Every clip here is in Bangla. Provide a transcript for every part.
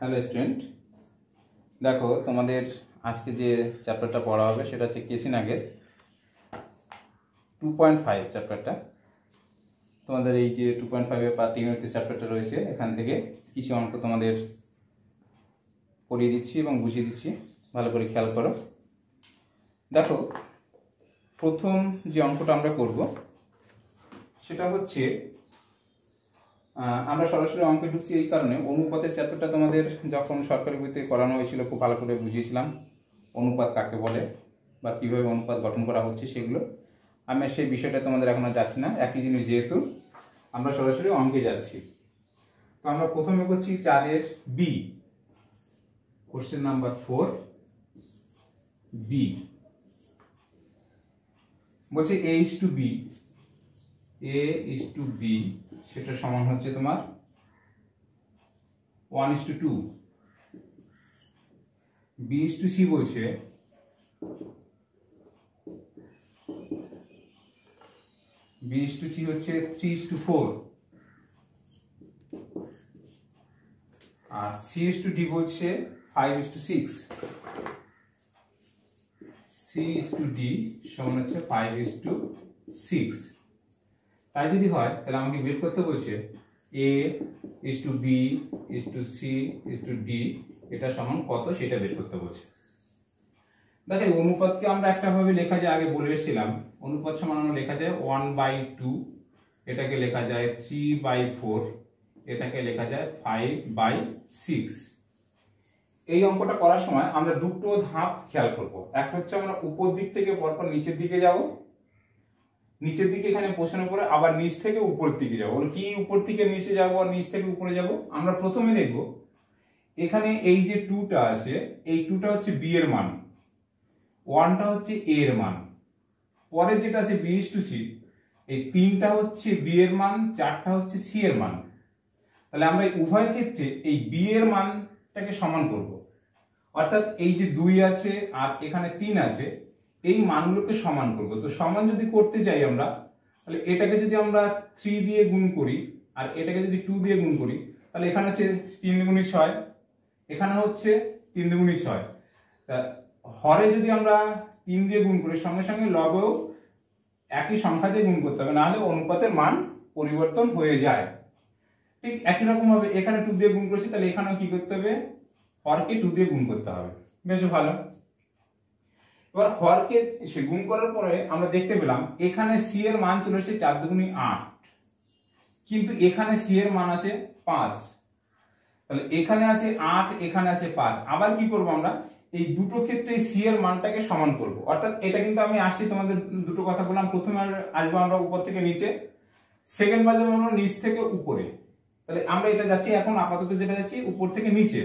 হ্যালো স্টুডেন্ট দেখো, তোমাদের আজকে যে চ্যাপ্টারটা পড়া হবে, সেটা হচ্ছে কেসিনাগের টু পয়েন্ট ফাইভ চ্যাপ্টারটা তোমাদের এই যে টু পয়েন্ট ফাইভের পার্টি চ্যাপ্টারটা রয়েছে, এখান থেকে কিছু অঙ্ক তোমাদের পড়িয়ে দিচ্ছি এবং বুঝিয়ে দিচ্ছি। ভালো করে খেয়াল করো। দেখো, প্রথম যে অঙ্কটা আমরা করব, সেটা হচ্ছে আমরা সরাসরি অঙ্কে ঢুকছি এই কারণে। অনুপাতের চ্যাপ্টারটা তোমাদের যখন সরকারি বইতে করানো হয়েছিল, খুব ভালো করে বুঝিয়েছিলাম অনুপাত কাকে বলে বা কীভাবে অনুপাত গঠন করা হচ্ছে সেগুলো। আমি সেই বিষয়টা তোমাদের এখন যাচ্ছি না, একই জিনিস যেহেতু আমরা সরাসরি অঙ্কে যাচ্ছি। তো আমরা প্রথমে করছি চারের B question number four B বলছে A is to B A is to B সেটা সমান হচ্ছে তোমার one is to two B is to C বলছে। বি ইস টু সি হচ্ছে থ্রি ইস টু ফোর আর সি ইস টু ডি বলছে five is to six C is to D সমান হচ্ছে ফাইভ ইস টু সিক্স তাই যদি হয়, তাহলে আমাকে বের করতে বলছে A is to B is to C is to D এটা সমান কত সেটা বের করতে বলছে। দেখো এই অনুপাতকে আমরা একটা ভাবে লেখা যায়, আগে বলে এসেছিলাম, অনুপাত সমান আমরা লেখা যায় ওয়ান বাই টু এটাকে লেখা যায় থ্রি বাই ফোর এটাকে লেখা যায় ফাইভ বাই সিক্স এই অঙ্কটা করার সময় আমরা দুটো ধাপ খেয়াল করব। এক হচ্ছে আমরা উপর দিক থেকে পরপর নিচের দিকে যাব নিচের দিকে এখানে প্রশ্নের উপরে আবার নিচ থেকে উপর দিকে যাব। কি উপর থেকে নিচে যাব আর নিচ থেকে উপরে যাব? আমরা প্রথমে দেখব, এখানে এই যে টুটা আছে, এই টুটা হচ্ছে বি এর মান। ওয়ানটা হচ্ছে এ এর মান। পরে যেটা আছে বি টু সি এই তিনটা হচ্ছে বি এর মান, চারটা হচ্ছে সি এর মান। তাহলে আমরা উভয় ক্ষেত্রে এই বি এর মানটাকে সমান করব। অর্থাৎ এই যে দুই আছে আর এখানে তিন আছে এই মানগুলোকে সমান করব। তো সমান যদি করতে চাই আমরা, তাহলে এটাকে যদি আমরা থ্রি দিয়ে গুণ করি, আর এটাকে যদি টু দিয়ে গুণ করি, তাহলে এখানে হচ্ছে তিন দুগুণি ছয়, এখানে হচ্ছে তিন দুগুণি ছয়। তা হরে যদি আমরা তিন দিয়ে গুণ করি, সঙ্গে সঙ্গে লবেও একই সংখ্যা দিয়ে গুণ করতে হবে, নাহলে অনুপাতের মান পরিবর্তন হয়ে যায়। ঠিক একই রকম ভাবে এখানে টু দিয়ে গুণ করেছি, তাহলে এখানেও কি করতে হবে? হরকে টু দিয়ে গুণ করতে হবে। বেশ ভালো। এবার হরকে সে গুণ করার পরে আমরা দেখতে পেলাম, এখানে সি এর মান চলে এসেছে চার দুগুণি আট। কিন্তু এখানে সি এর মান আছে পাঁচ। তাহলে এখানে আছে আট, এখানে আছে পাঁচ। আবার কি করব আমরা? এই দুটো ক্ষেত্রে সি এর মানটাকে সমান করব। অর্থাৎ এটা কিন্তু আমি আসছি তোমাদের দুটো কথা বললাম। প্রথমে আসব আমরা উপর থেকে নিচে। সেকেন্ড বাজে আমরা নিচ থেকে উপরে। তাহলে আমরা এটা যাচ্ছি এখন, আপাতত যেটা যাচ্ছি, উপর থেকে নিচে।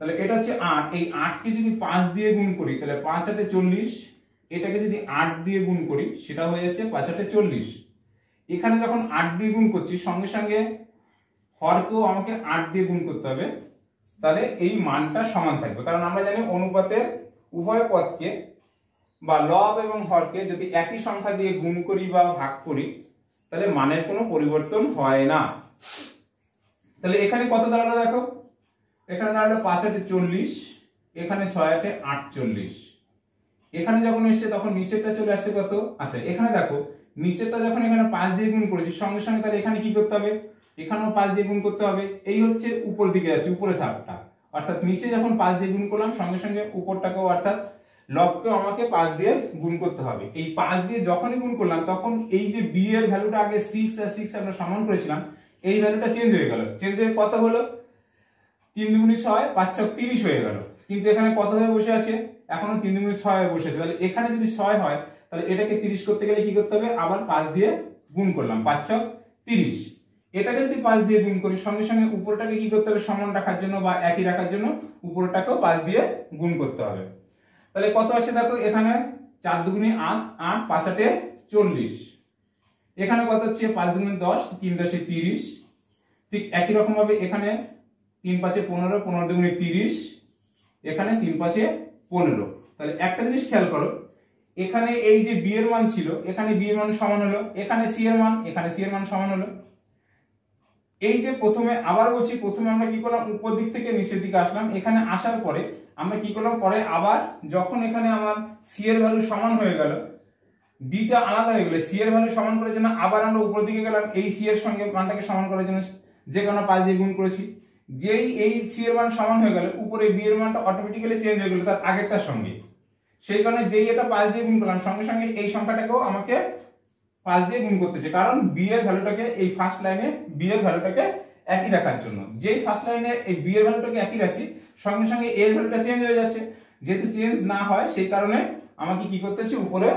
তাহলে এটা হচ্ছে আট। এই আটকে যদি পাঁচ দিয়ে গুণ করি, তাহলে পাঁচ আটে চল্লিশ, এটাকে যদি আট দিয়ে গুণ করি, সেটা হয়ে যাচ্ছে পাঁচ আটে চল্লিশ। এখানে যখন আট দিয়ে গুণ করছি, সঙ্গে সঙ্গে হরকেও আমাকে আট দিয়ে গুণ করতে হবে। তাহলে এই মানটা সমান থাকবে। কারণ আমরা জানি অনুপাতের উভয় পদকে বা লব এবং হরকে যদি একই সংখ্যা দিয়ে গুণ করি বা ভাগ করি, তাহলে মানের কোনো পরিবর্তন হয় না। তাহলে এখানে কত দাঁড়াল দেখো? এখানে দাঁড়াল পাঁচ আটে চল্লিশ, এখানে ছয় আটে আটচল্লিশ। এখানে যখন এসছে, তখন নিচেরটা চলে আসছে কত? আচ্ছা এখানে দেখো, নিচেরটা যখন এখানে পাঁচ দিয়ে গুণ করেছি, সঙ্গে সঙ্গে তাহলে এখানে কি করতে হবে? এখানেও পাঁচ দিয়ে গুণ করতে হবে। এই হচ্ছে উপর দিকে যাচ্ছে উপরে থাকটা অর্থাৎ নিচে যখন পাঁচ দিয়ে গুণ করলাম, সঙ্গে সঙ্গে উপরটাকেও অর্থাৎ লবকেও আমাকে পাঁচ দিয়ে গুণ করতে হবে। এই পাঁচ দিয়ে যখনই গুণ করলাম, তখন এই যে বি এর ভ্যালুটা আগে সিক্স আর সিক্স আমরা সমান করেছিলাম, এই ভ্যালুটা চেঞ্জ হয়ে গেল। চেঞ্জ হয়ে কত হলো? তিন দুগুণি ছয় পাঁচ ছক তিরিশ হয়ে গেল। কিন্তু এখানে কত হয়ে বসে আছে? এখনও তিন দুগুণি ছয় হয়ে বসে আছে। তাহলে এখানে যদি ছয় হয়, তাহলে এটাকে তিরিশ করতে গেলে কি করতে হবে? আবার পাঁচ দিয়ে গুণ করলাম, পাঁচ ছক তিরিশ। এটাকে যদি পাঁচ দিয়ে গুণ করি, সঙ্গে সঙ্গে উপরটাকে কি করতে হবে? সমান রাখার জন্য বা একই রাখার জন্য উপরটাকেও পাঁচ দিয়ে গুণ করতে হবে। তাহলে কত আসছে দেখো? এখানে চার দুগুণি আট আট, পাঁচ, আটে চল্লিশ। এখানে কত হচ্ছে? পাঁচ দুগুণি দশ, তিন দশে তিরিশ। ঠিক একই রকম ভাবে এখানে তিন পাঁচে পনেরো পনেরো দুগুণি তিরিশ, এখানে তিন পাঁচে পনেরো। তাহলে একটা জিনিস খেয়াল করো, এখানে এই যে বি এর মান ছিল, এখানে বি এর মান সমান হলো, এখানে সি এর মান, এখানে সি এর মান সমান হলো। এই যে প্রথমে, আবার বলছি, প্রথমে আমরা কি করলাম, উপর দিক থেকে নিচের দিকে আসলাম। এখানে আসার পরে আমরা কি করলাম, পরে আবার যখন এখানে আমার সি এর ভ্যালু সমান হয়ে গেল ডিটা আলাদা হয়ে গেলে সি এর ভ্যালু সমান করার জন্য আবার আমরা উপর দিকে গেলাম, এই সি এর সঙ্গে মানটাকে সমান করার জন্য যে কোনো পাঁচ দিয়ে গুণ করেছি। যেই এই সি এর মান সমান হয়ে গেলে, উপরে বি এর মানটা অটোমেটিক্যালি চেঞ্জ হয়ে গেল তার আগেরটার সঙ্গে। সেই কারণে যেই এটা পাঁচ দিয়ে গুণ করলাম, সঙ্গে সঙ্গে এই সংখ্যাটাকেও আমাকে পাঁচ দিয়ে গুণ করতেছে। কারণ বি এর ভ্যালুটাকে এই ফার্স্ট লাইনে বি এর ভ্যালুটাকে একই রাখার জন্য। যেই ফার্স্ট লাইনে এই বি এর ভ্যালুটাকে একই রাখছি, সঙ্গে সঙ্গে এর ভ্যালুটা চেঞ্জ হয়ে যাচ্ছে। যেহেতু চেঞ্জ না হয়, সেই কারণে আমাকে কি করতে হচ্ছে, উপরে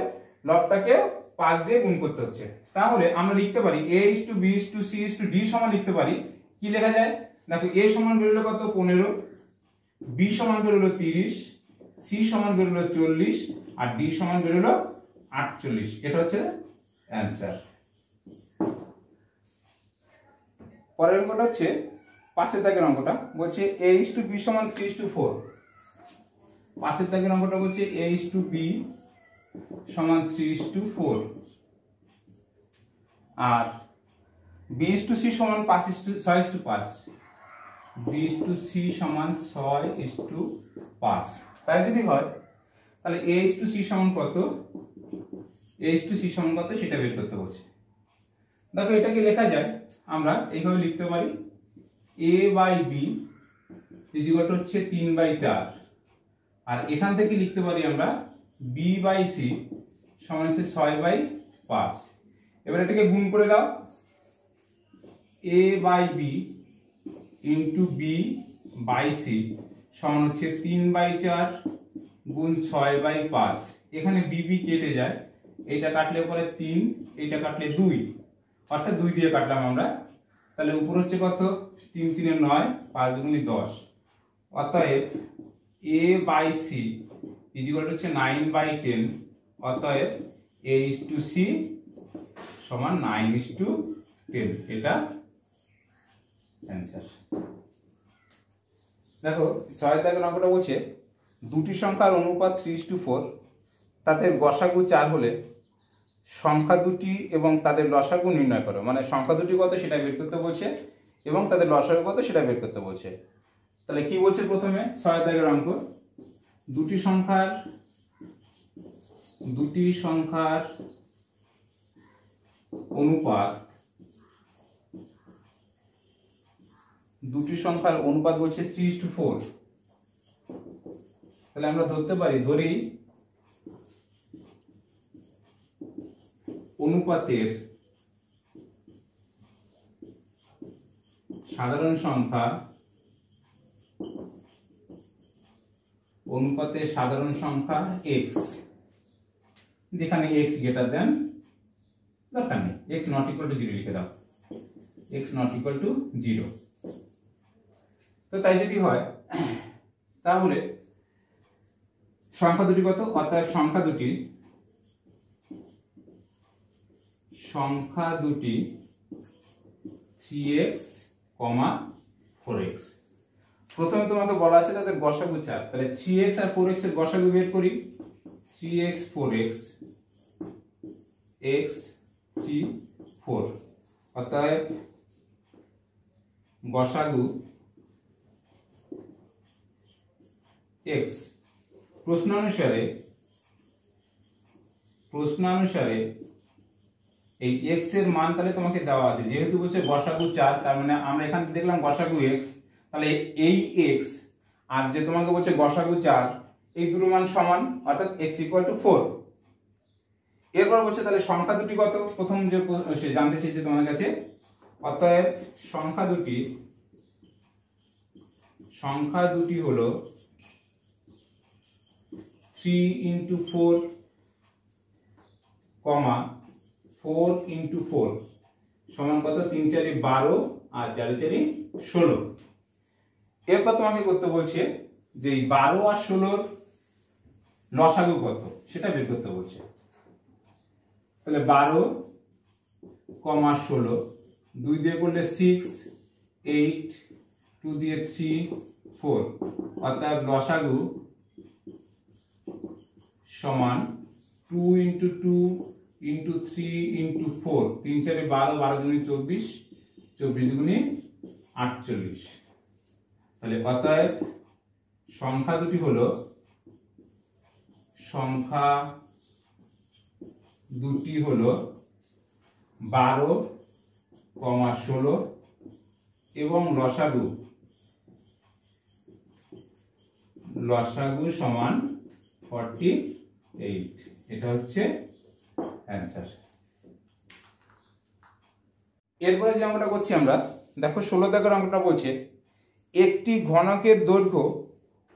লবটাকে পাঁচ দিয়ে গুণ করতে হচ্ছে। তাহলে আমরা লিখতে পারি A is to B is to C is to D সমান লিখতে পারি। কি লেখা যায়? দেখো এ সমান বেরোলো কত? পনেরো। বি সমান বেরোলো তিরিশ। সি সমান বেরোলো চল্লিশ। আর ডি সমান বেরোলো আটচল্লিশ। এটা হচ্ছে অ্যান্সার পরের অঙ্কটা হচ্ছে পাঁচের দাগের অঙ্কটা। বলছে এ ইস টু বি সমান থ্রি ইস টু ফোর পাঁচের দাগের অঙ্কটা বলছে এ ইস টু বি সমান থ্রি ইস টু ফোর আর বি ইস টু সি সমান পাঁচ ইস টু ছয় ইস টু পাঁচ। বি টু সি সমান ছয় ইস টু পাঁচ। তাই যদি হয়, তাহলে এ ইস টু সি সমান কত? এ ইস টু সি সমান কত? সেটা বের করতে বলছে। দেখো, এটাকে লেখা যায়, আমরা এইভাবে লিখতে পারি, এ বাই বি ইজিকট হচ্ছে তিন বাই চার। আর এখান থেকে লিখতে পারি আমরা বি বাই সি সমান হচ্ছে ছয় বাই পাঁচ। এবার এটাকে গুণ করে দাও। A by B into B by C সমান হচ্ছে তিন বাই চার গুণ ছয় বাই পাঁচ। এখানে বিবি কেটে যায়। এইটা কাটলে পরে তিন এইটা কাটলে দুই। অর্থাৎ দুই দিয়ে কাটলাম আমরা। তাহলে উপর হচ্ছে কত? তিন তিনে নয়, পাঁচ দুগুণি দশ। অতএব এ বাই সি ইজিকল হচ্ছে নাইন বাই টেন অতএব এ ইস টু সি সমান নাইন ইস টু টেন এটা অ্যান্সার দেখো ছয় দাগের অঙ্কটা বলছে, দুটি সংখ্যার অনুপাত থ্রি টু ফোর তাদের গসাগু চার হলে সংখ্যা দুটি এবং তাদের লসাগু নির্ণয় করো। মানে সংখ্যা দুটি কত সেটা বের করতে বলছে এবং তাদের লসাগু কত সেটা বের করতে বলছে। তাহলে কি বলছে প্রথমে ছয় দাগের অঙ্ক? দুটি সংখ্যার দুটি সংখ্যার অনুপাত দুটি সংখ্যার অনুপাত বলছে থ্রি টু ফোর তাহলে আমরা ধরতে পারি, ধরি অনুপাতের সাধারণ সংখ্যা অনুপাতের সাধারণ সংখ্যা এক্স যেখানে এক্স গেটার দেন দরকার নেই। X not equal to zero লিখে দাও। X not equal to zero তো তাই যদি হয়, তাহলে সংখ্যা দুটি কত? অর্থাৎ সংখ্যা দুটি সংখ্যা দুটি three x comma four x প্রথমে তোমাকে বলা আছে তাদের গসাগু চার। তাহলে থ্রি এক্স আর ফোর এক্সের গসাগু বের করি। Three x four x x three four অতএব গসাগু এক্স প্রশ্নানুসারে প্রশ্নানুসারে এই এক্সের মান তাহলে তোমাকে দেওয়া আছে। যেহেতু বলছে গসাগু চার, তার মানে আমরা এখান থেকে দেখলাম গসাগু এক্স তাহলে এই এক্স আর যে তোমাকে বলছে গসাগু চার, এই দুটো মান সমান, অর্থাৎ এক্স ইকুয়াল টু ফোর এরপর বলছে তাহলে সংখ্যা দুটি কত? প্রথম যে সে জানতে চেয়েছে তোমার কাছে। অতএব সংখ্যা দুটি সংখ্যা দুটি হলো three into four comma four into four সমান কত? তিন চারি বারো আর চারি চারি ষোলো। এরপর তোমাকে করতে বলছে যে এই বারো আর ষোলোর লসাগু কত? সেটা বের করতে বলছে। তাহলে বারো কমা ষোলো, দুই দিয়ে করলে সিক্স এইট টু দিয়ে থ্রি ফোর অর্থাৎ লসাগু সমান two into two into three into four তিন চারে বারো বারো দুই চব্বিশ চব্বিশ দুগুণে আটচল্লিশ। তাহলে অতএব সংখ্যা দুটি হলো সংখ্যা দুটি হলো বারো কমা ষোলো এবং লসাগু। লসাগু সমান ফর্টি এইট এটা হচ্ছে অ্যান্সার এরপরে যে অঙ্কটা করছি আমরা, দেখো ষোলো দাগের অঙ্কটা বলছে, একটি ঘনকের দৈর্ঘ্য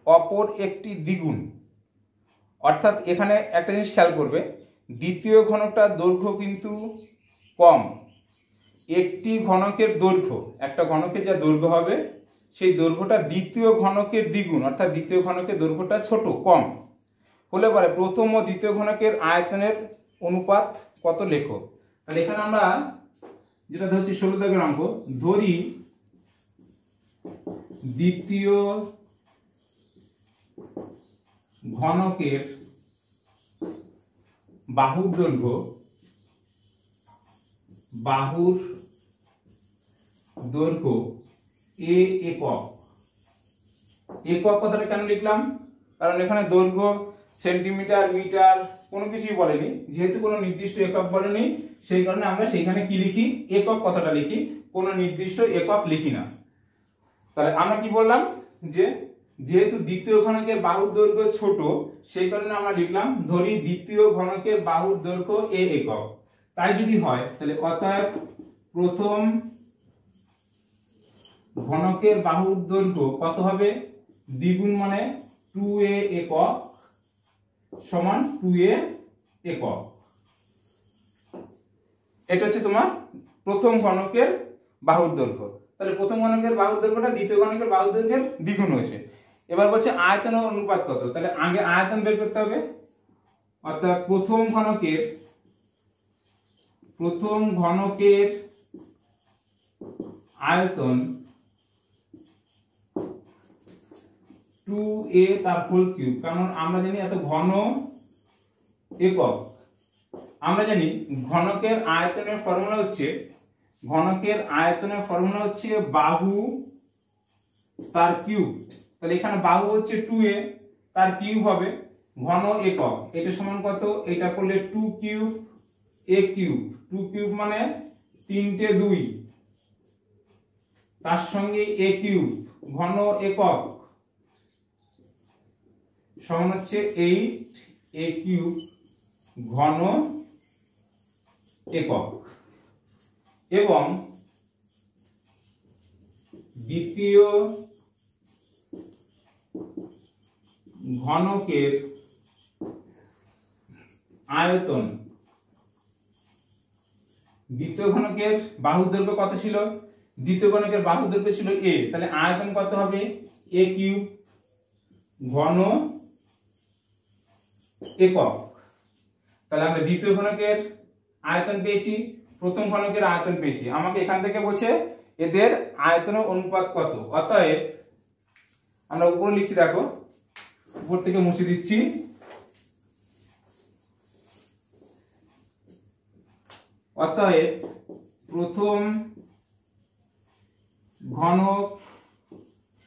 অপর একটি দ্বিগুণ। অর্থাৎ এখানে একটা জিনিস খেয়াল করবে, দ্বিতীয় ঘনকটার দৈর্ঘ্য কিন্তু কম। একটি ঘনকের দৈর্ঘ্য, একটা ঘনকের যা দৈর্ঘ্য হবে, সেই দৈর্ঘ্যটা দ্বিতীয় ঘনকের দ্বিগুণ, অর্থাৎ দ্বিতীয় ঘনকের দৈর্ঘ্যটা ছোট, কম। হলে পরে প্রথম ও দ্বিতীয় ঘনকের আয়তনের অনুপাত কত লেখো? তাহলে এখানে আমরা যেটা ধরছি ষোলো দাগের অঙ্ক, ধরি দ্বিতীয় ঘনকের বাহুর দৈর্ঘ্য বাহুর দৈর্ঘ্য এ একক। একক কথাটা কেন লিখলাম? কারণ এখানে দৈর্ঘ্য সেন্টিমিটার, মিটার, কোনো কিছুই বলেনি। যেহেতু কোনো নির্দিষ্ট একক বলেনি, সেই কারণে আমরা সেইখানে কি লিখি? একক কথাটা লিখি। কোনো নির্দিষ্ট একক লিখি না। তাহলে আমরা কি বললাম? যে যেহেতু দ্বিতীয় ঘনকের বাহুর দৈর্ঘ্য ছোট, সেই কারণে আমরা লিখলাম, ধরি দ্বিতীয় ঘনকের বাহুর দৈর্ঘ্য এ একক। তাই যদি হয়, তাহলে অতএব প্রথম ঘনকের বাহুর দৈর্ঘ্য কত হবে? দ্বিগুণ মানে টু এ একক সমান টু এ একক। এটা হচ্ছে তোমার প্রথম ঘনকের বাহুর দৈর্ঘ্য। তাহলে প্রথম ঘনকের বাহুর দৈর্ঘ্যটা দ্বিতীয় ঘনকের বাহুর দৈর্ঘ্যের দ্বিগুণ হয়েছে। এবার বলছে আয়তনের অনুপাত কত? তাহলে আগে আয়তন বের করতে হবে। অর্থাৎ প্রথম ঘনকের প্রথম ঘনকের আয়তন টু এ তার হোল কিউব কারণ আমরা জানি এত ঘন একক। আমরা জানি ঘনকের আয়তনের ফর্মুলা হচ্ছে, ঘনকের আয়তনের ফর্মুলা হচ্ছে বাহু তার কিউব তাহলে এখানে বাহু হচ্ছে টু এ তার কিউব হবে ঘন একক। এটা সমান কত? এটা করলে two cube A cube two cube মানে তিনটে দুই। তার সঙ্গে এ কিউব ঘন একক। সমান হচ্ছে এইট এ কিউব ঘন একক। এবং দ্বিতীয় ঘনকের আয়তন, দ্বিতীয় ঘনকের দৈর্ঘ্য কত ছিল? দ্বিতীয় ঘনকের দৈর্ঘ্য ছিল এ তাহলে আয়তন কত হবে? এ কিউব ঘন একক তাহলে আমরা দ্বিতীয় ঘনকের আয়তন পেয়েছি, প্রথম ঘনকের আয়তন পেয়েছি। আমাকে এখান থেকে বলছে এদের আয়তনের অনুপাত কত? অতএব আমরা উপরে লিখছি, দেখো, উপর থেকে মুছে দিচ্ছি। অতএব প্রথম ঘনক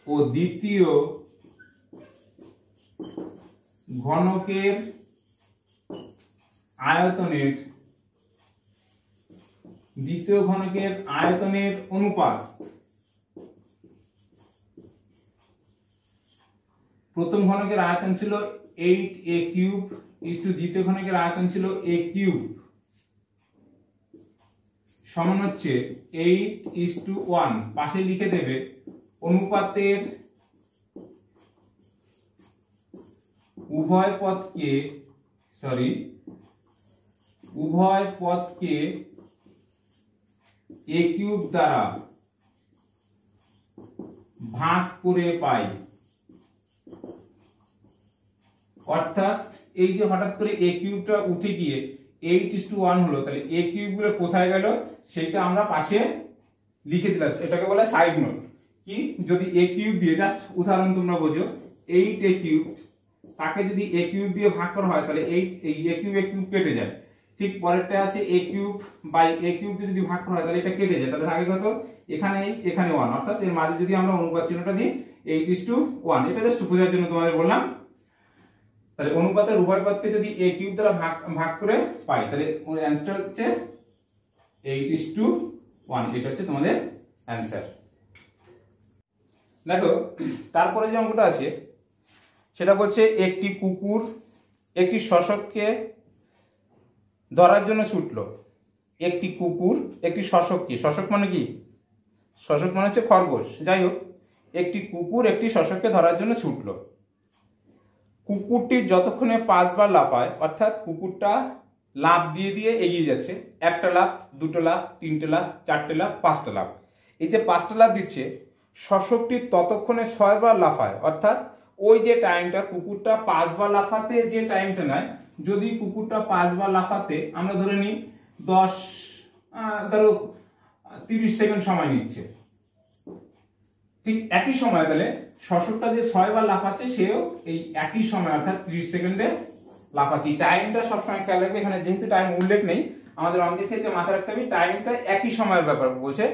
ও দ্বিতীয় ঘনকের আয়তনের, দ্বিতীয় ঘনকের আয়তনের অনুপাত। প্রথম ঘনকের আয়তন ছিল eight A cube is to দ্বিতীয় ঘনকের আয়তন ছিল এ কিউব সমান হচ্ছে এইট ইস টু ওয়ান পাশে লিখে দেবে, অনুপাতের উভয় পদকে সরি উভয় পদকে এ কিউব দ্বারা ভাগ করে পাই। অর্থাৎ এই যে হঠাৎ করে এ কিউবটা উঠে গিয়ে এইট ইস টু ওয়ান হলো, তাহলে এ কিউবগুলো কোথায় গেল? সেটা আমরা পাশে লিখে দিলাম। এটাকে বলে সাইড নোট কি? যদি এ কিউব দিয়ে জাস্ট উদাহরণ তোমরা বোঝো এইট এ কিউব তাকে যদি এ কিউব দিয়ে ভাগ করা হয়, তাহলে এই এ কিউব এ কিউব কেটে যায়। ঠিক পরেরটা আছে A cube by A cube যদি ভাগ করা হয়, তাহলে এটা কেটে যায়। তাহলে থাকে কত? এখানে এখানে ওয়ান অর্থাৎ এর মাঝে যদি আমরা অনুপাত চিহ্নটা দিই এইট ইস টু ওয়ান এটা জাস্ট বোঝার জন্য তোমাদের বললাম। তাহলে অনুপাতের উভয় যদি এ কিউব দ্বারা ভাগ ভাগ করে পাই, তাহলে অ্যান্সার হচ্ছে এইট ইস টু ওয়ান এটা হচ্ছে তোমাদের অ্যান্সার দেখো, তারপরে যে অঙ্কটা আছে সেটা বলছে একটি কুকুর একটি শশককে ধরার জন্য ছুটলো। একটি কুকুর, একটি শশককে শশক মানে কি? শশক মানে হচ্ছে খরগোশ। যাই হোক, একটি কুকুর একটি শশককে ধরার জন্য ছুটলো। কুকুরটি যতক্ষণে পাঁচবার লাফায়, অর্থাৎ কুকুরটা লাফ দিয়ে দিয়ে এগিয়ে যাচ্ছে, একটা লাফ, দুটো লাফ, তিনটে লাফ, চারটে লাফ, পাঁচটা লাফ। এই যে পাঁচটা লাফ দিচ্ছে, শশকটি ততক্ষণে ছয়বার লাফায়, অর্থাৎ ওই যে টাইমটা কুকুরটা পাঁচ পাঁচবার লাফাতে যে টাইমটা নেয়, যদি কুকুরটা পাঁচ পাঁচবার লাফাতে আমরা ধরে নিই দশ ধরো তিরিশ সেকেন্ড সময় নিচ্ছে। ঠিক একই সময় তাহলে শশকটা যে ছয়বার লাফাচ্ছে, সেও এই একই সময়, অর্থাৎ ত্রিশ সেকেন্ডে লাফাচ্ছে। টাইমটা সবসময় খেয়াল রাখবে। এখানে যেহেতু টাইম উল্লেখ নেই, আমাদের অঙ্কের ক্ষেত্রে মাথায় রাখতে হবে টাইমটা একই সময়ের ব্যাপার বলছে,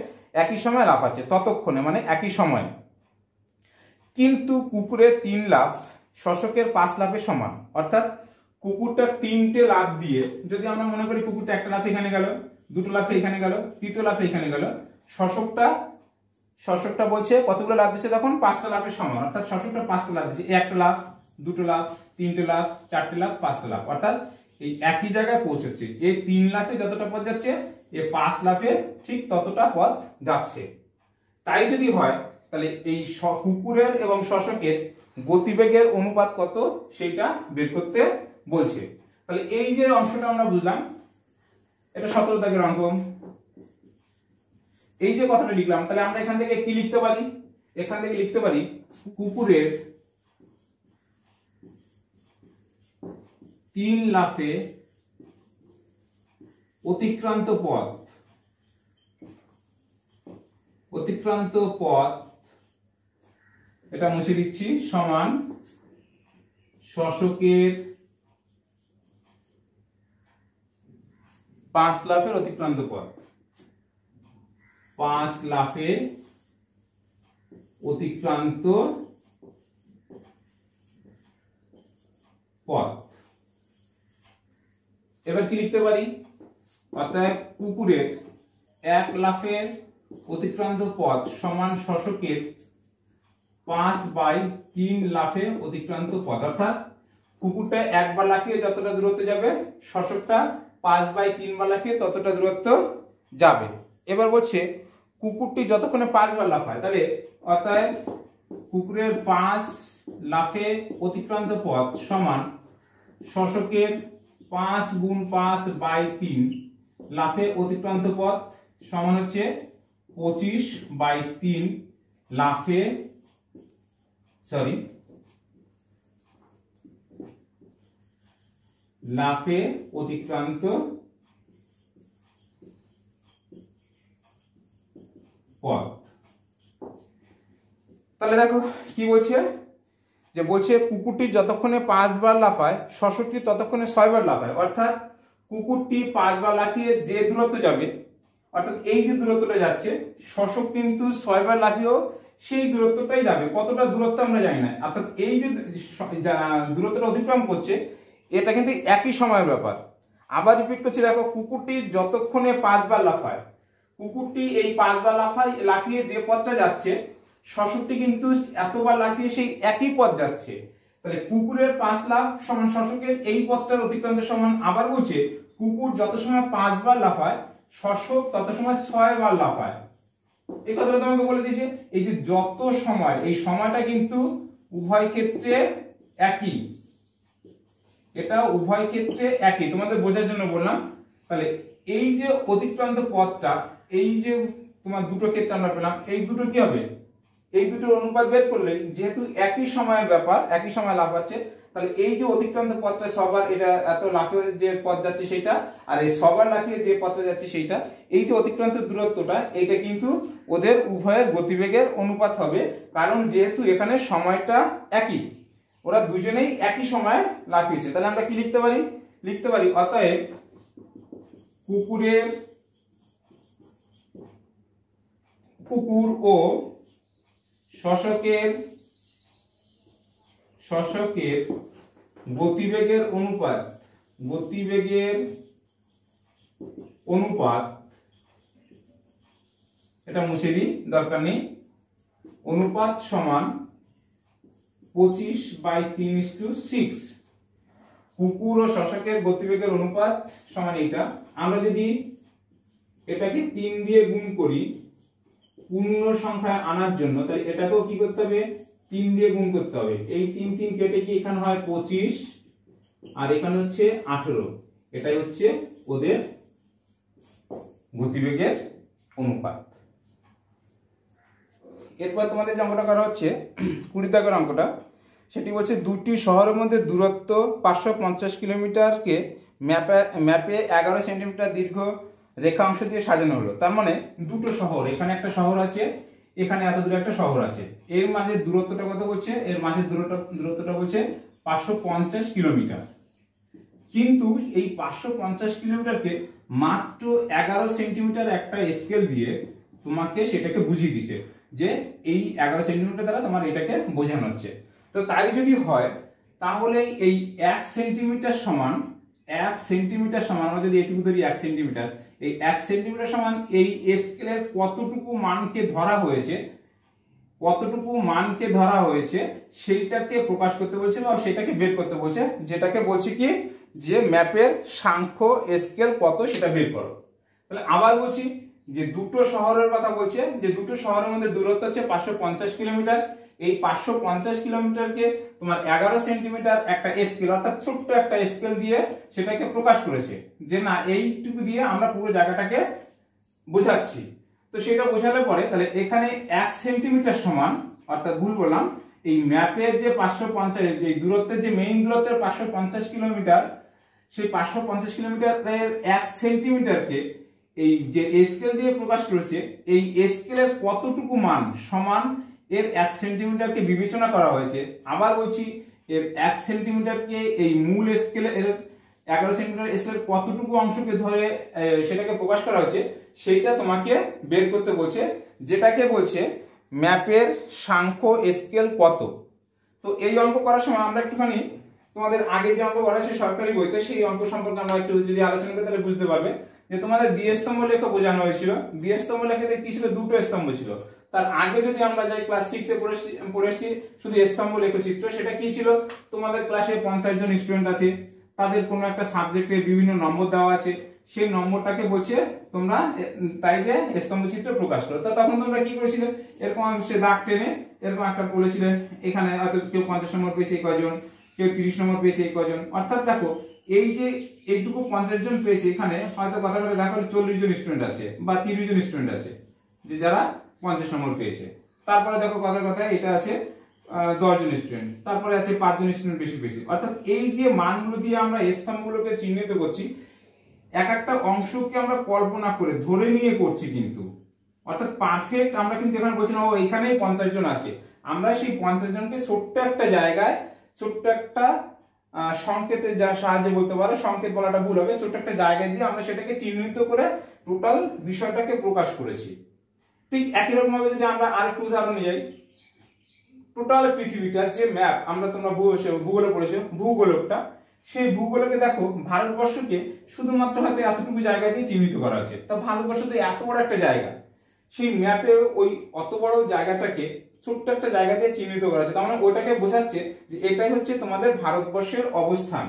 একই সময় লাফাচ্ছে, ততক্ষণে মানে একই সময়। কিন্তু কুকুরের তিন লাফ, শশকের পাঁচ লাফের সমান। অর্থাৎ কুকুরটা তিনটে লাফ দিয়ে, যদি আমরা মনে করি কুকুরটা একটা লাফ এখানে গেল, দুটো লাফে এখানে গেল, তৃতীয় লাফে এখানে গেল, শশকটা শশকটা বলছে কতগুলো লাভ দিচ্ছে তখন? পাঁচটা লাভের সমান। অর্থাৎ শশকটা পাঁচটা লাভ দিচ্ছে। একটা লাভ দুটো লাভ তিনটে লাভ চারটে লাভ পাঁচটা লাভ অর্থাৎ এই একই জায়গায় পৌঁছচ্ছে এই তিন লাফে যতটা পথ যাচ্ছে এই পাঁচ লাফে ঠিক ততটা পথ যাচ্ছে। তাই যদি হয় তাহলে এই কুকুরের এবং শশকের গতিবেগের অনুপাত কত সেটা বের করতে বলছে। তাহলে এই যে অংশটা আমরা বুঝলাম, এটা সতেরো দাগের অঙ্ক। এই যে কথাটা লিখলাম, তাহলে আমরা এখান থেকে কি লিখতে পারি? এখান থেকে লিখতে পারি, কুকুরের তিন লাফে অতিক্রান্ত পথ অতিক্রান্ত পথ এটা মুছে দিচ্ছি, সমান শশকের পাঁচ লাফের অতিক্রান্ত পথ। পাঁচ লাফে অতিক্রান্ত পথ। এবার কি লিখতে পারি? অর্থাৎ কুকুরের এক লাফের অতিক্রান্ত পথ সমান শশকের পাঁচ বাই তিন লাফে অতিক্রান্ত পথ। অর্থাৎ কুকুরটা একবার লাফিয়ে যতটা দূরত্ব যাবে শশকটা পাঁচ বাই তিন তিনবার লাফিয়ে ততটা দূরত্ব যাবে। এবার বলছে, কুকুরটি যতক্ষণে পাঁচবার লাফায়, তাহলে অর্থাৎ কুকুরের পাঁচ লাফে অতিক্রান্ত পথ সমান শশকের পাঁচ গুণ পাঁচ বাই তিন লাফে অতিক্রান্ত পথ সমান হচ্ছে পঁচিশ বাই তিন লাফে সরি লাফে অতিক্রান্ত পথ। তাহলে দেখো, কি বলছে? যে বলছে, কুকুরটি যতক্ষণে পাঁচবার লাফায় শশকটি ততক্ষণে ছয়বার লাফায়। অর্থাৎ, কুকুরটি পাঁচবার লাফিয়ে যে দূরত্ব যাবে, অর্থাৎ এই যে দূরত্বটা যাচ্ছে শশক কিন্তু ছয়বার লাফিয়েও সেই দূরত্বটাই যাবে। কতটা দূরত্ব আমরা জানি না। অর্থাৎ এই যে দূরত্বটা অতিক্রম করছে, এটা কিন্তু একই সময়ের ব্যাপার। আবার রিপিট করছি, দেখো, কুকুরটি যতক্ষণে পাঁচবার লাফায়, কুকুরটি এই পাঁচবার লাফায়, লাফিয়ে যে পথটা যাচ্ছে শশকটি কিন্তু এতবার লাফিয়ে সেই একই পথ যাচ্ছে। তাহলে কুকুরের পাঁচ লাফ সমান শশকের এই পথটার অতিক্রান্ত সমান আবার বলছে, কুকুর যত সময় পাঁচবার লাফায় শশক তত সময় ছয়বার লাফায়। এই কথাটা তোমাকে বলে দিয়েছে, এই যে যত সময়, এই সময়টা কিন্তু উভয় ক্ষেত্রে একই। এটা উভয় ক্ষেত্রে একই। তোমাদের বোঝার জন্য বললাম, তাহলে এই যে অতিক্রান্ত পথটা, এই যে তোমার দুটো ক্ষেত্রে আমরা পেলাম, এই দুটো কি হবে? এই দুটোর অনুপাত বের করলে যেহেতু একই সময়ের ব্যাপার, একই সময় লাভ আছে তাহলে এই যে অতিক্রান্ত পথটা, সবার এটা এত লাফে যে পথ যাচ্ছে সেটা, আর এই সবার লাফিয়ে যে পথটা যাচ্ছে সেইটা, এই যে অতিক্রান্ত দূরত্বটা, এইটা কিন্তু ওদের উভয়ের গতিবেগের অনুপাত হবে। কারণ যেহেতু এখানে সময়টা একই, ওরা দুজনেই একই সময় লাফিয়েছে। তাহলে আমরা কি লিখতে পারি? লিখতে পারি, অতএব কুকুরের, কুকুর ও শশকের শশকের গতিবেগের অনুপাত গতিবেগের অনুপাত, এটা মুছে দিই, দরকার নেই। অনুপাত সমান পঁচিশ বাই তিন টু সিক্স। কুকুর ও শশকের গতিবেগের অনুপাত সমান এটা আমরা যদি এটাকে তিন দিয়ে গুণ করি, পূর্ণ সংখ্যায় আনার জন্য, তাহলে এটাকেও কি করতে হবে? তিন দিয়ে গুণ করতে হবে। এই তিন তিন কেটে কি এখানে হয়? পঁচিশ। আর এখানে হচ্ছে আঠেরো। এটাই হচ্ছে ওদের গতিবেগের অনুপাত। এরপর তোমাদের যে অঙ্কটা করা হচ্ছে কুড়ি দাগের অঙ্কটা, সেটি বলছে দুটি শহরের মধ্যে দূরত্ব পাঁচশো পঞ্চাশ কিলোমিটারকে ম্যাপে ম্যাপে এগারো সেন্টিমিটার দীর্ঘ রেখা অংশ দিয়ে সাজানো হলো। তার মানে দুটো শহর, এখানে একটা শহর আছে এখানে এত দূরে একটা শহর আছে। এর মাঝে দূরত্বটা কত বলছে? এর মাঝে দূরত্ব, দূরত্বটা বলছে পাঁচশো পঞ্চাশ কিলোমিটার। কিন্তু এই পাঁচশো পঞ্চাশ কিলোমিটারকে মাত্র এগারো সেন্টিমিটার একটা স্কেল দিয়ে তোমাকে সেটাকে বুঝিয়ে দিছে যে এই এগারো সেন্টিমিটার দ্বারা তোমার এটাকে বোঝানো হচ্ছে। তো তাই যদি হয়, তাহলে এই এক সেন্টিমিটার সমান, এক সেন্টিমিটার সমান, আমরা যদি এটুকু ধরি এক সেন্টিমিটার এই এক সেন্টিমিটার সমান এই স্কেলের কতটুকু মানকে ধরা হয়েছে, কতটুকু মানকে ধরা হয়েছে, সেইটাকে প্রকাশ করতে বলছে বা সেটাকে বের করতে বলছে। যেটাকে বলছে কি? যে ম্যাপের সাংখ্য স্কেল কত সেটা বের করো। তাহলে আবার বলছি যে দুটো শহরের কথা বলছে, যে দুটো শহরের মধ্যে দূরত্ব হচ্ছে পাঁচশো পঞ্চাশ কিলোমিটার। এই পাঁচশো পঞ্চাশ কিলোমিটারকে তোমার এগারো সেন্টিমিটার একটা স্কেল অর্থাৎ ছোট্ট একটা স্কেল দিয়ে সেটাকে প্রকাশ করেছে। যে না, এইটুকু দিয়ে আমরা পুরো জায়গাটাকে বোঝাচ্ছি। তো সেটা বোঝালে পরে তাহলে এখানে এক সেন্টিমিটার সমান, অর্থাৎ ভুল বললাম, এই ম্যাপের যে পাঁচশো পঞ্চাশ, এই দূরত্বের যে মেইন দূরত্বের পাঁচশো পঞ্চাশ কিলোমিটার, সেই পাঁচশো পঞ্চাশ কিলোমিটারের এক সেন্টিমিটারকে এই যে স্কেল দিয়ে প্রকাশ করেছে, এই স্কেলের কতটুকু মান সমান এর এক সেন্টিমিটারকে বিবেচনা করা হয়েছে। আবার বলছি, এর এক সেন্টিমিটারকে এই মূল স্কেলে এর এগারো সেন্টিমিটার স্কেলের কতটুকু অংশকে ধরে সেটাকে প্রকাশ করা হয়েছে, সেইটা তোমাকে বের করতে বলছে, যেটাকে বলছে ম্যাপের সাংখ্য স্কেল কত। তো এই অঙ্ক করার সময় আমরা একটুখানি তোমাদের আগে যে অঙ্ক করা সেই সরকারি বইতে, সেই অঙ্ক সম্পর্কে আমরা একটু যদি আলোচনা করি তাহলে বুঝতে পারবে। যে তোমাদের দ্বিস্তম্ভ লেখ বোঝানো হয়েছিল। দ্বিস্তম্ভ লেখাতে কি ছিল? দুটো স্তম্ভ ছিল। তার আগে যদি আমরা যাই ক্লাস সিক্সে পড়েছি শুধু স্তম্ভ লেখচিত্র সেটা কি ছিল? তোমাদের ক্লাসে পঞ্চাশ জন স্টুডেন্ট আছে, তাদের কোনো একটা সাবজেক্টের বিভিন্ন নম্বর দেওয়া আছে, সেই নম্বরটাকে বলছে তোমরা তাই দিয়ে স্তম্ভ চিত্র প্রকাশ করো। তা তখন তোমরা কি করেছিলে? এরকম সে দাগ টেনে এরকম একটা বলেছিলে, এখানে হয়তো কেউ পঞ্চাশ নম্বর পেয়েছে এই কজন, কেউ তিরিশ নম্বর পেয়েছে এই কজন। অর্থাৎ দেখো, এই যে এইটুকু পঞ্চাশ জন পেয়েছে এখানে, হয়তো কথা কথা দেখো চল্লিশ জন স্টুডেন্ট আছে বা তিরিশ জন স্টুডেন্ট আছে, যে যারা পঞ্চাশ নম্বর পেয়েছে। তারপরে দেখো কথার কথা এটা আছে দশজন স্টুডেন্ট তারপরে আছে পাঁচজন স্টুডেন্ট বেশি পেয়েছে। অর্থাৎ এই যে মানগুলো দিয়ে আমরা স্তম্ভগুলোকে চিহ্নিত করছি, এক একটা অংশকে আমরা কল্পনা করে, ধরে নিয়ে করছি কিন্তু। অর্থাৎ পারফেক্ট আমরা কিন্তু এখানে বলছি না, ও এখানেই পঞ্চাশ জন আছে। আমরা সেই পঞ্চাশ জনকে ছোট্ট একটা জায়গায়, ছোট্ট একটা সংকেতের যা সাহায্যে বলতে পারো, সংকেত বলাটা ভুল হবে, ছোট্ট একটা জায়গায় দিয়ে আমরা সেটাকে চিহ্নিত করে টোটাল বিষয়টাকে প্রকাশ করেছি। ঠিক একই রকম ভাবে যদি আমরা আরেকটু উদাহরণে যাই টোটাল পৃথিবীটা যে ম্যাপ আমরা তোমরা ভূগোলে পড়েছো, ভূগোলকটা, সেই ভূগোলকে দেখো, ভারতবর্ষকে শুধুমাত্র হয়তো এতটুকু জায়গা দিয়ে চিহ্নিত করা হয়েছে। তা ভারতবর্ষ তো এত বড় একটা জায়গা। সেই ম্যাপে ওই অত বড় জায়গাটাকে ছোট্ট একটা জায়গা দিয়ে চিহ্নিত করা হয়েছে। তার মানে ওটাকে বোঝাচ্ছে যে এটাই হচ্ছে তোমাদের ভারতবর্ষের অবস্থান।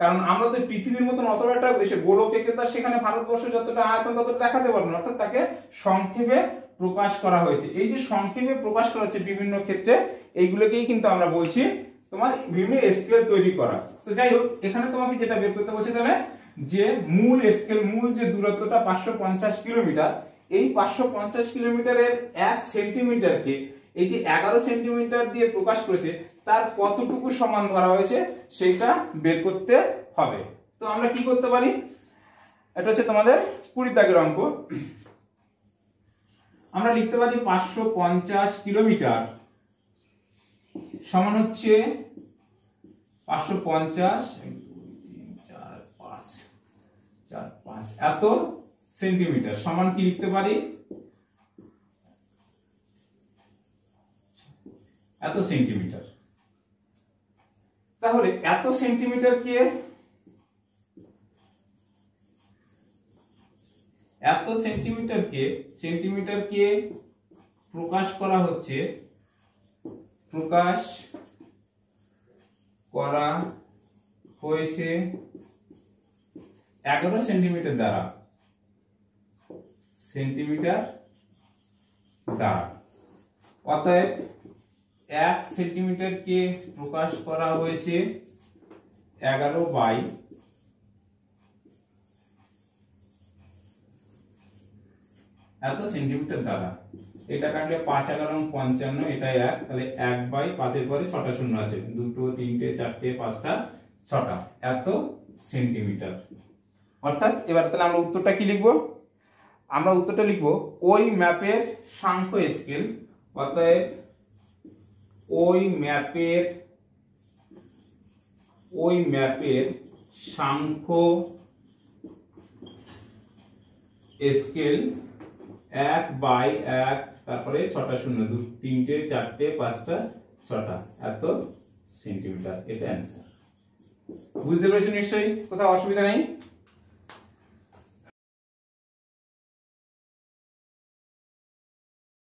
কারণ আমরা তো পৃথিবীর মতন অতটা একটা এসে গোলকে তার সেখানে ভারতবর্ষ যতটা আয়তন ততটা দেখাতে পারবে না। অর্থাৎ তাকে সংক্ষেপে প্রকাশ করা হয়েছে। এই যে সংক্ষেপে প্রকাশ করা হচ্ছে বিভিন্ন ক্ষেত্রে, এইগুলোকেই কিন্তু আমরা বলছি তোমার বিভিন্ন স্কেল তৈরি করা। তো যাই হোক, এখানে তোমাকে যেটা বের করতে বলছে তাহলে, যে মূল স্কেল মূল যে দূরত্বটা পাঁচশো পঞ্চাশ কিলোমিটার, এই পাঁচশো পঞ্চাশ কিলোমিটারের এক সেন্টিমিটারকে, এই যে এগারো সেন্টিমিটার দিয়ে প্রকাশ করেছে তার কতটুকু সমান ধরা হয়েছে সেটা বের করতে হবে। তো আমরা কি করতে পারি? এটা হচ্ছে তোমাদের কুড়ি দাগের অঙ্ক। আমরা লিখতে পারি পাঁচশো পঞ্চাশ কিলোমিটার সমান হচ্ছে পাঁচশো পঞ্চাশ চার, পাঁচ চার, পাঁচ, এত সেন্টিমিটার। সমান কি লিখতে পারি? এত সেন্টিমিটার। তাহলে এত সেন্টিমিটারকে এত সেন্টিমিটারকে সেন্টিমিটারকে প্রকাশ করা হচ্ছে, প্রকাশ করা হয়েছে এগারো সেন্টিমিটার দ্বারা। সেন্টিমিটার দ্বারা। অতএব এক সেন্টিমিটারকে প্রকাশ করা হয়েছে এগারো বাই এত সেন্টিমিটার দ্বারা এটা কাটলে পাঁচ এগারো পঞ্চান্ন, এটা এক, তাহলে এক বাই পাঁচের পরে ছটা শূন্য আছে। দুটো, তিনটে, চারটে, পাঁচটা, ছটা। এত সেন্টিমিটার। অর্থাৎ এবার তাহলে আমরা উত্তরটা কি লিখব? আমরা উত্তরটা লিখব ওই ম্যাপের সাংখ্য স্কেল, অতএব ওই ম্যাপের ওই ম্যাপের সাংখ্য স্কেল এক বাই এক, তারপরে ছটা শূন্য, দু, তিনটে, চারটে, পাঁচটা, ছটা, এত সেন্টিমিটার এটা অ্যান্সার বুঝতে পেরেছেন নিশ্চয়ই? কোথাও অসুবিধা নেই?